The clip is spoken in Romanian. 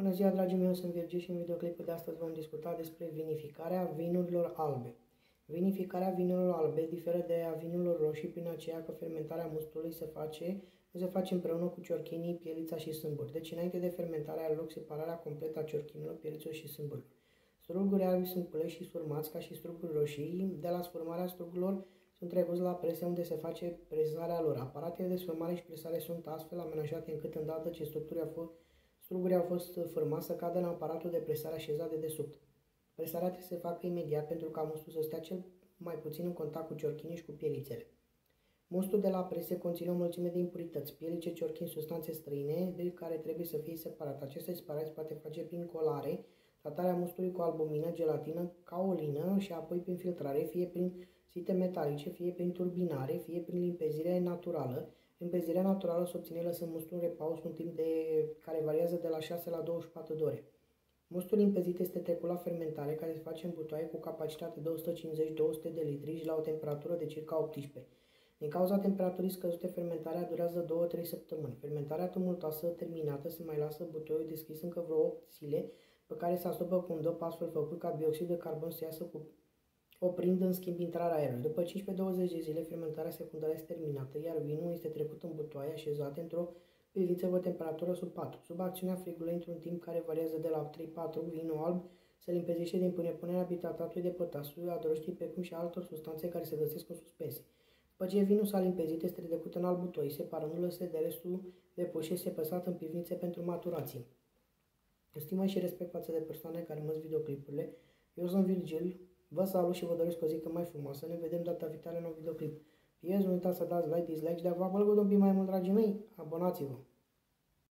Bună ziua, dragii mei, eu sunt Virgil și în videoclipul de astăzi vom discuta despre vinificarea vinurilor albe. Vinificarea vinurilor albe diferă de a vinurilor roșii prin aceea că fermentarea mustului se face, nu se face împreună cu ciorchinii, pielița și sâmbur. Deci înainte de fermentare are loc separarea completă a ciorchinilor, pieliților și sâmburilor. Struguri albi sunt culeși și sfurmați ca și struguri roșii. De la sfurmarea strugurilor sunt trecuți la prese unde se face presarea lor. Aparatele de sfurmare și presare sunt astfel amenajate încât îndată ce structurile au fost Strugurii au fost formați să cadă în aparatul de presare așezat de desubt. Presarea trebuie să se facă imediat pentru ca mustul să stea cel mai puțin în contact cu ciorchinii și cu pielițele. Mustul de la prese conține o mulțime de impurități, pielice, ciorchini, substanțe străine, de care trebuie să fie separat. Aceste separații poate face prin colare, tratarea mustului cu albumină, gelatină, caolină și apoi prin filtrare, fie prin site metalice, fie prin turbinare, fie prin limpezire naturală, Limpezirea naturală se obține lăsând mustul în repaus un timp de, care variază de la 6 la 24 de ore. Mustul limpezit este trecut la fermentare, care se face în butoaie cu capacitate de 150-200 de litri și la o temperatură de circa 18. Din cauza temperaturii scăzute, fermentarea durează 2-3 săptămâni. Fermentarea tumultoasă terminată se mai lasă butoiul deschis încă vreo 8 zile, pe care se astupă cu un dop astfel făcut ca bioxid de carbon să iasă cu oprind în schimb intrarea aerului. După 15-20 de zile, fermentarea secundară este terminată, iar vinul este trecut în butoaie așezate într-o pivniță cu temperatură sub 4. Sub acțiunea frigului, într-un timp care variază de la 3-4, vinul alb se limpezește din punerea bitatatului de potasiu, a droștii, precum și altor substanțe care se găsesc în suspensie. După ce vinul s-a limpezit, este trecut în alt butoi, separându-l de restul de pușe și păsat în pivnițe pentru maturație. Stimă și respect față de persoane care mă videoclipurile. Eu sunt Virgil, Vă salut și vă doresc o zi mai frumoasă. Ne vedem data viitoare în un videoclip. Fie nu uitați să dați like, dislike și dacă vă plăcut un pic mai mult, dragii mei, abonați-vă!